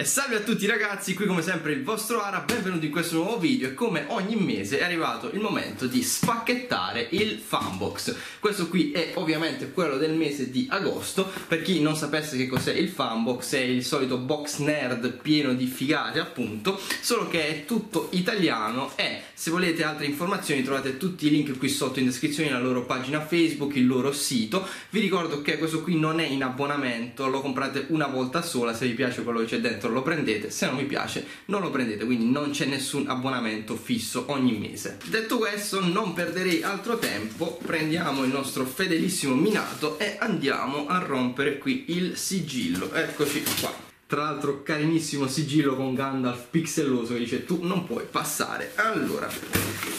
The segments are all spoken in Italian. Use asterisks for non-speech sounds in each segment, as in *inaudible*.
E salve a tutti ragazzi, qui come sempre il vostro Ara, benvenuti in questo nuovo video e come ogni mese è arrivato il momento di spacchettare il fanbox. Questo qui è ovviamente quello del mese di agosto, per chi non sapesse che cos'è il fanbox è il solito box nerd pieno di figate appunto Solo che è tutto italiano e se volete altre informazioni trovate tutti i link qui sotto in descrizione, la loro pagina Facebook, il loro sito. Vi ricordo che questo qui non è in abbonamento, lo comprate una volta sola se vi piace quello che c'è dentro lo prendete, se non vi piace non lo prendete, quindi non c'è nessun abbonamento fisso ogni mese. Detto questo, non perderei altro tempo, prendiamo il nostro fedelissimo Minato e andiamo a rompere qui il sigillo. Eccoci qua. Tra l'altro carinissimo sigillo con Gandalf pixelloso che dice tu non puoi passare. Allora,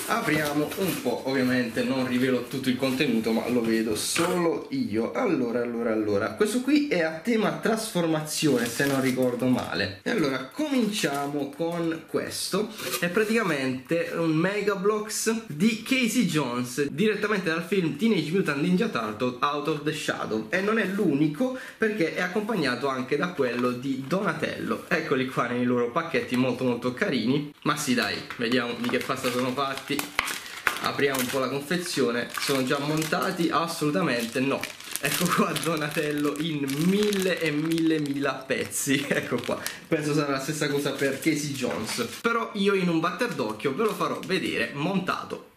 apriamo un po', ovviamente non rivelo tutto il contenuto ma lo vedo solo io. Allora, allora, allora, questo qui è a tema trasformazione se non ricordo male. E allora, cominciamo con questo. È praticamente un Mega Blocks di Casey Jones direttamente dal film Teenage Mutant Ninja Turtle Out of the Shadow. E non è l'unico perché è accompagnato anche da quello di Donatello. Eccoli qua nei loro pacchetti molto molto carini. Ma sì dai vediamo di che pasta sono fatti. Apriamo un po' la confezione. Sono già montati? Assolutamente no. Ecco qua Donatello in mille e mille mila pezzi. *laughs* Ecco qua. Penso sarà la stessa cosa per Casey Jones. Però io in un batter d'occhio ve lo farò vedere montato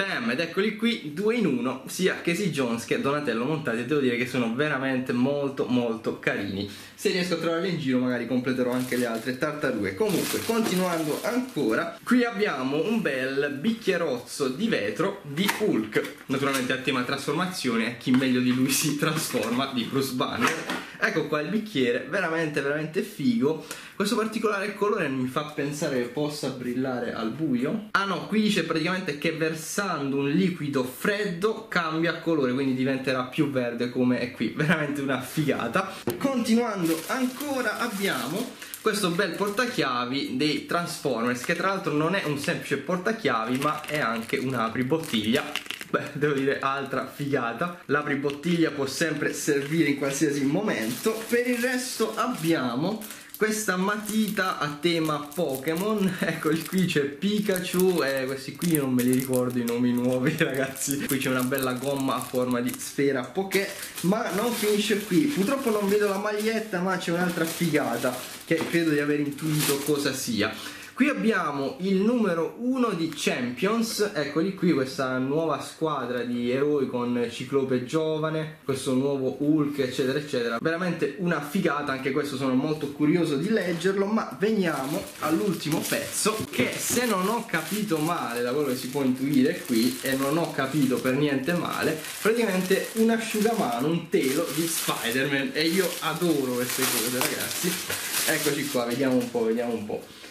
Bam, ed eccoli qui, due in uno, sia Casey Jones che Donatello montati devo dire che sono veramente molto molto carini. Se riesco a trovarli in giro magari completerò anche le altre tartarughe. Comunque, continuando ancora, qui abbiamo un bel bicchierozzo di vetro di Hulk, naturalmente a tema trasformazione, chi meglio di lui si trasforma, di Bruce Banner ecco qua il bicchiere veramente veramente figo. Questo particolare colore mi fa pensare che possa brillare al buio. Ah no qui dice praticamente che versando un liquido freddo cambia colore quindi diventerà più verde come è qui. Veramente una figata. Continuando ancora abbiamo questo bel portachiavi dei Transformers che tra l'altro non è un semplice portachiavi ma è anche un apribottiglia Beh, devo dire altra figata. L'apribottiglia può sempre servire in qualsiasi momento. Per il resto abbiamo questa matita a tema Pokémon. *laughs* Eccoli qui c'è Pikachu. E questi qui non me li ricordo i nomi nuovi *laughs* ragazzi. Qui c'è una bella gomma a forma di sfera Poké ma non finisce qui. Purtroppo non vedo la maglietta ma c'è un'altra figata che credo di aver intuito cosa sia Qui abbiamo il numero 1 di Champions, eccoli qui questa nuova squadra di eroi con Ciclope giovane, questo nuovo Hulk eccetera eccetera, veramente una figata, anche questo sono molto curioso di leggerlo, ma veniamo all'ultimo pezzo che se non ho capito male da quello che si può intuire qui e non ho capito per niente male, praticamente un asciugamano, un telo di Spider-Man. E io adoro queste cose ragazzi, eccoci qua, vediamo un po', vediamo un po'.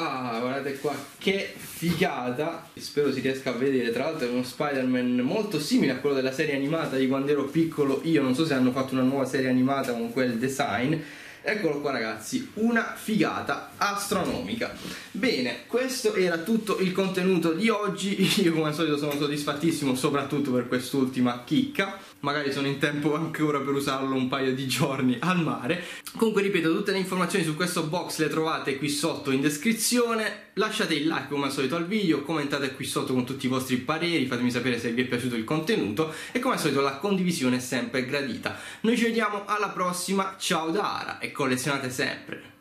Ah, guardate qua, che figata! Spero si riesca a vedere. Tra l'altro è uno Spider-Man molto simile a quello della serie animata di quando ero piccolo. Io non so se hanno fatto una nuova serie animata con quel design. Eccolo qua ragazzi, una figata astronomica. Bene, questo era tutto il contenuto di oggi. *laughs* Io come al solito sono soddisfattissimo, soprattutto per quest'ultima chicca magari sono in tempo ancora per usarlo un paio di giorni al mare. Comunque ripeto, tutte le informazioni su questo box le trovate qui sotto in descrizione. Lasciate il like come al solito al video, commentate qui sotto con tutti i vostri pareri, fatemi sapere se vi è piaciuto il contenuto e come al solito la condivisione è sempre gradita. Noi ci vediamo alla prossima, ciao da Ara e collezionate sempre!